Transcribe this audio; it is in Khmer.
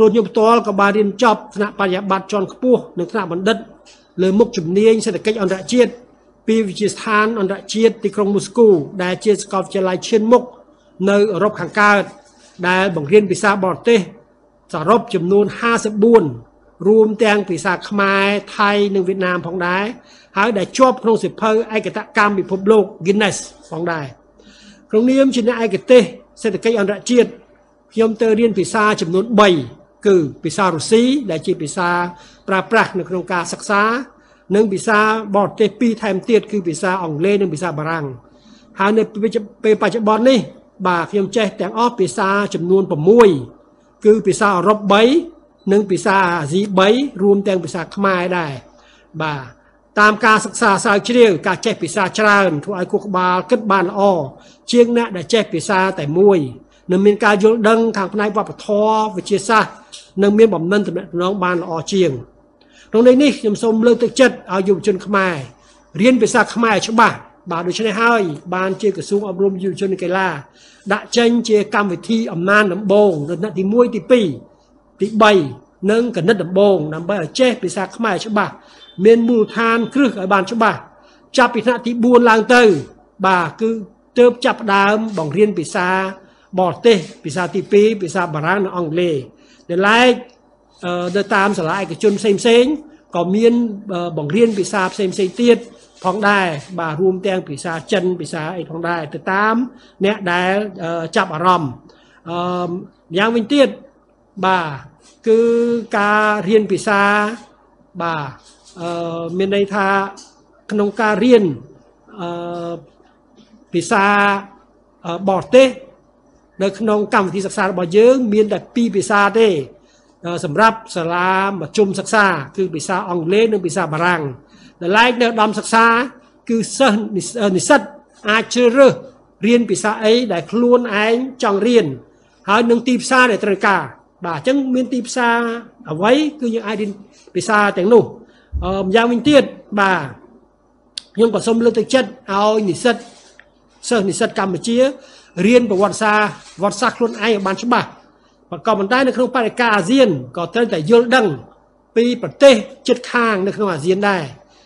ខ្លួនខ្ញុំផ្ទាល់ក៏បានរៀនចប់ថ្នាក់បរិញ្ញាបត្រជាន់ខ្ពស់និងថ្នាក់បណ្ឌិតលើមុខជំនាញសេដ្ឋកិច្ចអន្តរជាតិពីវិទ្យាស្ថានអន្តរជាតិទីក្រុងមូស្គូដែលជាសាកលវិទ្យាល័យឈានមុខនៅអឺរ៉ុបខាងកើតដែលបង្រៀនភាសាបរទេសសរុបចំនួន54រួមទាំងភាសាខ្មែរថៃនិងវៀតណាមផងដែរហើយដែលជាប់ក្នុងសិភៅឯកតកម្មពិភពលោក Guinness ផងដែរក្នុងនាមជាអ្នកឯកទេសសេដ្ឋកិច្ចអន្តរជាតិខ្ញុំទៅរៀនភាសាចំនួន3 គឺភាសារុស្ស៊ីដែលជាភាសាប្រើប្រាស់នៅក្នុងការសិក្សា និងភាសាបរទេសពីរថែមទៀតគឺភាសាអង់គ្លេសនិងភាសាបារាំងហើយនៅពេលបច្ចុប្បន្ននេះបាទខ្ញុំចេះទាំងអស់ភាសាចំនួន6គឺភាសាអឺរ៉ុប3និងភាសាអាស៊ី3រួមទាំងភាសាខ្មែរដែរបាទតាមការសិក្សាស្រាវជ្រាវការចេះភាសាច្រើនធ្វើឲ្យគូក្បាលគិតបានល្អជាងអ្នកដែលចេះភាសាតែមួយ និងមានការយល់ដឹងខាងផ្នែកវប្បធម៌វិទ្យាសាស្ត្រនិងមានបំណិនទំនាក់ទំនងបានល្អជាងក្នុងន័យនេះខ្ញុំសូមលើកទឹកចិត្តឲ្យយុវជនខ្មែររៀនភាសាខ្មែរច្បាស់បាទដូច្នេះហើយបានជាក្រសួងអប់រំយុវជននិងកីឡាដាក់ចេញជាកម្មវិធីអំណានដំបងរណទី1ទី2ទី3និងគណិតដំបងដើម្បីឲ្យចេះភាសាខ្មែរច្បាស់មានមូលដ្ឋានគ្រឹះឲ្យបានច្បាស់ចាប់ពីថ្នាក់ទី4ឡើងទៅ បាទគឺទើបចាប់ដើមបង្រៀនភាសា បរទេសភាសាទី2ភាសាបារាំងនិងអង់គ្លេសដែលឡែកទៅតាមសាលាឯកជនផ្សេងផ្សេងក៏មានបង្រៀនភាសាផ្សេងផ្សេងទៀតផងដែរបាទរួមទាំងភាសាចិនភាសាអីផងដែរទៅតាមអ្នកដែលចាប់អារម្មណ៍អឺយ៉ាងវិញទៀតបាទគឺការរៀនភាសាបាទអឺមានន័យថាក្នុងការរៀនអឺភាសាបរទេស នៅក្នុងកម្មវិធីសិក្សារបស់យើងមានតែពីរភាសាទេសម្រាប់សាលាមជ្ឈុំសិក្សា គឺភាសាអង់គ្លេសនិងភាសាបារាំងដែលឡែកនៅឧត្តមសិក្សា គឺសិស្សនិស្សិតអាចជ្រើសរើសរៀនភាសាអីដែលខ្លួនឯងចង់រៀនហើយនឹងទីផ្សារដែលត្រូវការបាទអញ្ចឹងមានទីផ្សារអ្វីគឺយើងអាចរៀនភាសាទាំងនោះអឺយ៉ាងវិញទៀតបាទខ្ញុំក៏សូមលើកទឹកចិត្តឲ្យនិស្សិតសិស្សនិស្សិតកម្ពុជា រៀនប្រវត្តិសាស្ត្រប្រវត្តិសាស្ត្រខ្លួនឯងឲ្យបានច្បាស់ក៏ប៉ុន្តែនៅក្នុងបរិការអាស៊ានក៏ត្រូវតែយល់ដឹងពីប្រទេសជិតខាងនៅក្នុងអាស៊ានដែរ